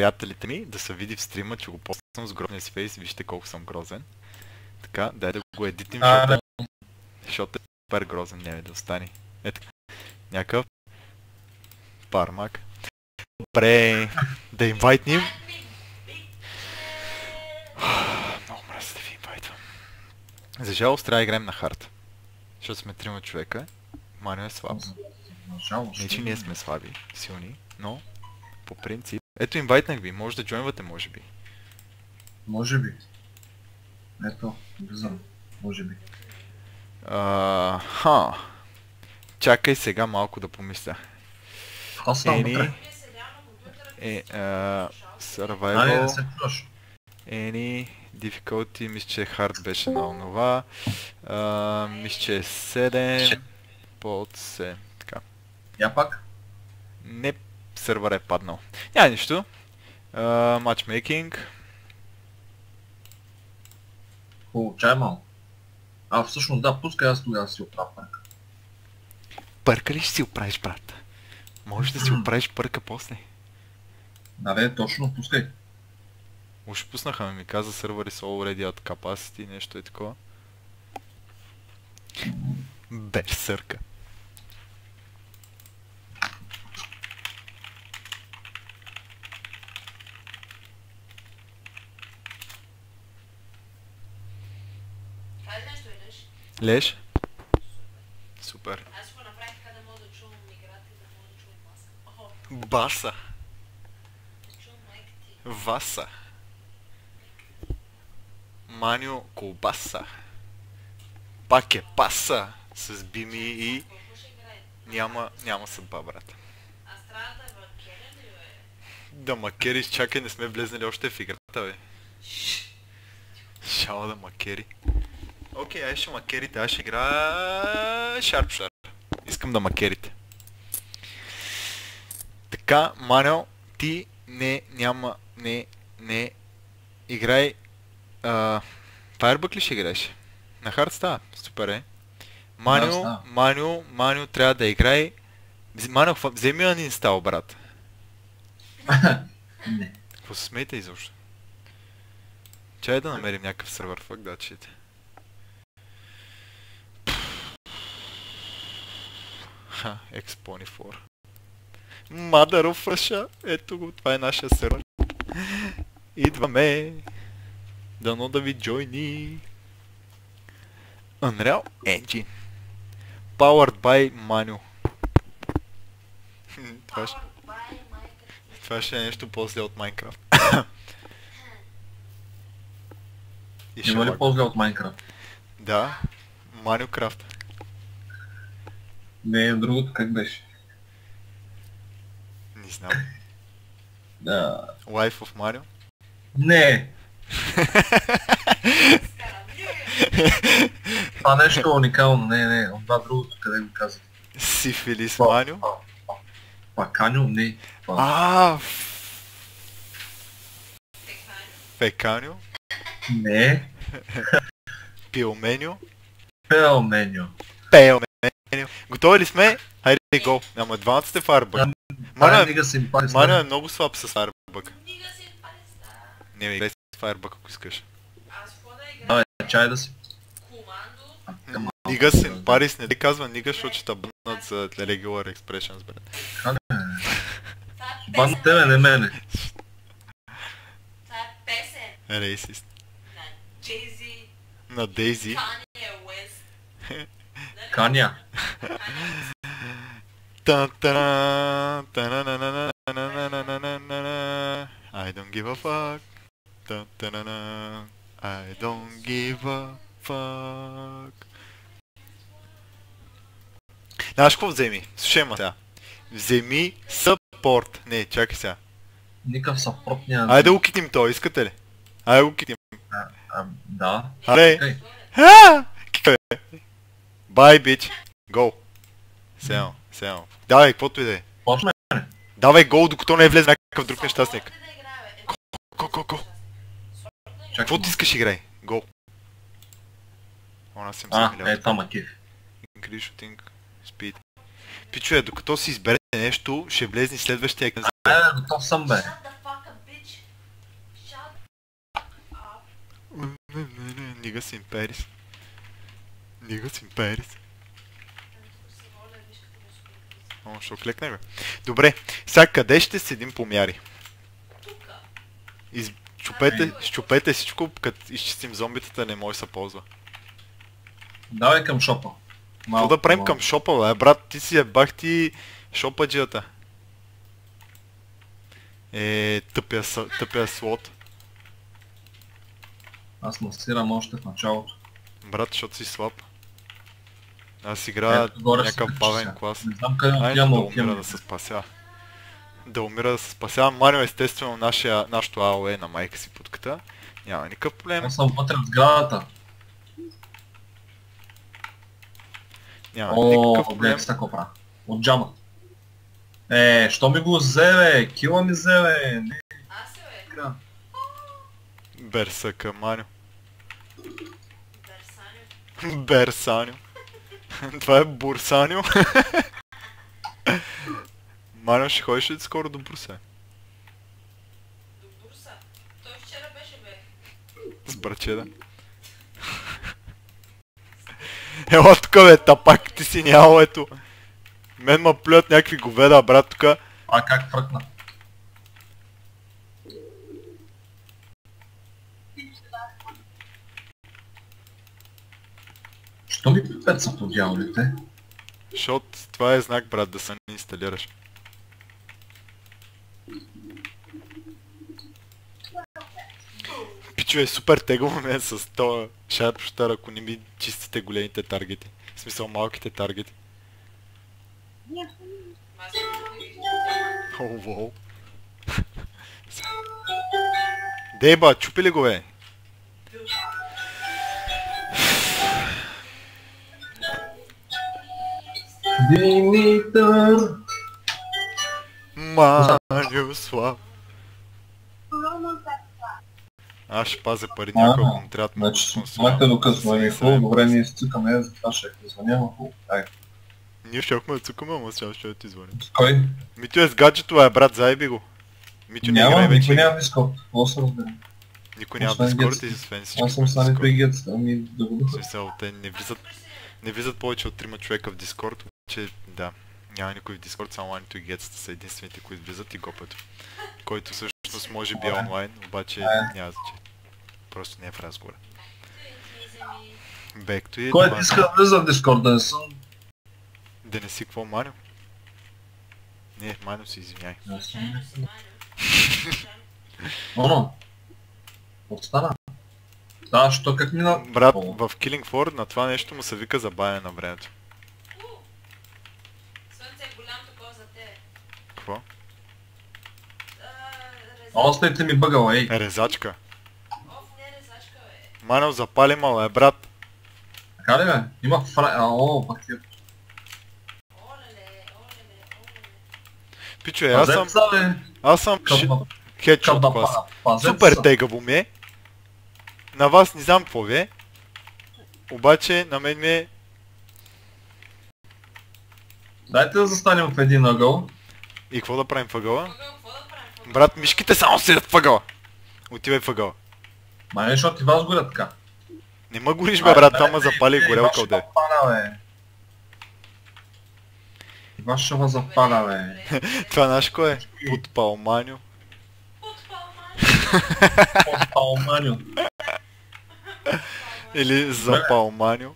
приятелите ми да се види в стрима, че го постам с грозния си фейс. Вижте колко съм грозен. Така, дай да го едитим, А, защото, да. е, защото е супер грозен. Няма да остане. Ето. Някакъв. Пармак. Добре. Да инвайтним. Много мразя да ви инвайтвам. За жалост трябва да играем на хард. Защото сме трима човека. Манио е слаб. Не, че ние сме слаби, силни, но по принцип... Ето инвайтнах ви, може да джойнвате, може би. Може би. Ето, влизам. Може би. А, ха. Чакай сега малко да помисля. Аз съм вътре. Е, а, survival, чуваш. any, difficulty, мисля, че hard беше на онова. А, мисля, че е 7, под 7. Така. Я пак? Не, сървър е паднал. Няма нищо. Matchmaking. Хубаво, чай малко. А, всъщност да, пускай аз тогава си оправя пак. Пърка ли ще си оправиш, брат? Можеш да си оправиш пърка после. Да, бе, точно, пускай. Уж пуснаха ми, каза сервери са already at capacity, нещо е такова. Берсърка. Хайде нещо идеш. Леш? Супер. Аз го направих така да мога да чувам играта и да мога да чувам баса. Охо, Баса. да чувам майка ти. Васа. Манио Колбаса. Пак е паса с Бими и ще няма, няма съдба, брат. Аз да? Да макериш, чакай, не сме влезнали още в играта, бе. Шала да макери. Окей, ай ще макерите, аз ще игра Шарп Шарп. Искам да макерите. Така, Манио, ти не, няма, не, не, играй... А, Firebug ли ще играеш? На хард става, супер е. Става. Манио, Манио трябва да Манио, хва- вземи инстал, брат. Не. Какво се смейте изобщо? Чай да намерим някакъв сервер, фак да чете. Ха, Exponi4. Mother of Russia! Ето го, това е нашия сервер. Идваме! Дано да ви джойни! Unreal Engine. Powered by Manu. това, ще, това ще е нещо после от Minecraft. Има ли по-зле от Майнкрафт? Да, Minecraft. Не, другото как беше? Не знам. Да. Life of Mario. Не! Това нещо е уникално, не, не, от това другото, къде го казах. Сифилис Това- Манио. Паканю, не. Това. А, Теканя. Феканио. Не. Пилменио. Пел меню. Готови ли сме? Хайде го. Ама двамата сте фарбък. Мана Манио, е е много слаб с палеста. Не, бе, играй с фарбък ако искаш. Аз какво да играя? Давай, чай да си. Нига си, Парис не ти казва нига, защото ще бъднат за regular expressions, брат. Е Бан тебе, не мене. Това е песен Рейсист. на Jay-Z, На Дейзи. Каня. I don't give a fuck. I don't give a fuck. Знаеш какво вземи? Слушай ма сега. Вземи съпорт. Не, чакай сега. Никакъв съпорт няма. Айде да го китим то, искате ли? Айде го китим. Да. Аре! Кикай! Бай, бич! Гол. Сеян, сеян. Давай, каквото и да е. Почваме. Давай гол, докато не е влезе някакъв друг нещастник. Ко-ко-ко-ко! Какво ти искаш играй? Гол. Она съм а, е, това макив. Increase shooting speed. Пичуе, докато си изберете нещо, ще влезни следващия екран. А, е, готов съм бе. Нига си империс. Нига си империс. О, ще оклекне бе. Добре, сега къде ще седим помяри? Из... Чупете, щупете всичко, като изчистим зомбитата, не може да се ползва. Давай към шопа. Какво да правим към шопа, бе? Брат, ти си ебах ти шопаджията. Е, тъпия, с- тъпия слот. Аз масирам още в началото. Брат, защото си слаб. Аз горе някакъв бавен клас. Не знам къде да умира да се спася. Да умира да се спася. Марио естествено нашия, нашото АО е на майка си путката. Няма никакъв проблем. Аз съм вътре в сградата. Няма никакъв О, проблем. гледай какво правя. От джама. Е, що ми го взе, бе? Кила ми взе, бе? Не, Аз се бе. Берсъка, Марио. Берсаню. Берсаню. Това е Бурсаню. Марио ще ходиш ли скоро до Бурса? До бурса. Той вчера беше бе. С брачеда. Ела тука бе, тапак, ти си нямал ето. Мен ма плюят някакви говеда, брат, тука. А как фръкна? Що ми пипет са по дяволите? Защото това е знак, брат, да се не инсталираш. Пичо е супер тегаво мен с този шарпштър, ако не ми чистите големите таргети. В смисъл малките таргети. Аз съм тук и О, воу. Дейба, чупи ли го бе? Димитър! Марио Слав. Аз ще пазя пари някой, ако му трябват много Значи, смахте до късно, Сега хубаво, добре, ние изцикаме, затова ще те звъня, хубаво. Ай, Ние щяхме да цукаме, ама сега ще ти звъним. с кой? Митю е с гаджето, бе, брат, заеби го. Митю не играе вече. никой няма дискорд. Какво се разбира? Никой няма дискорд освен всички. Аз съм Discord. Пегец, ами да го духа. смисъл, те не влизат, не влизат повече от трима човека в Дискорд, че да, няма никой в Дискорд, само Анито и Гетста са единствените, които влизат и гопето. Който всъщност може би е онлайн, обаче Е. няма значение. Просто не е в разговора. влиза ми. Бекто и Кой това- иска да влиза в дискорд, да не съм? Да не си какво, Маню? Не, Маню си извиняй. Оно. Остана. Да, що как мина? Брат, в Killing Floor на това нещо му се вика забавяне на времето. У! Слънце е голям такова за те. Какво? Остайте ми бъгала, ей. Резачка. Оф, не резачка, бе. Маню запали мала, е брат. Така ли бе? Има фра... А, о, пак е. Олеле, олеле. Пичо, е, аз съм, аз съм хедшот клас. Супер тегаво ми е. На вас не знам какво ви е. Обаче на мен ми е... Дайте да застанем в един ъгъл. И какво да правим в ъгъла? Ъгъл, какво да правим? Какво Брат, мишките само седят в ъгъла. Отивай в ъгъла. Ма не, защото и вас горят така. Не ма гориш бе, брат, това ма запали горелка отде. Ваша ма запаля, бе. Това наш кой е? Подпал Маню. Подпал, Маню. От Палманю. Или запал Маню.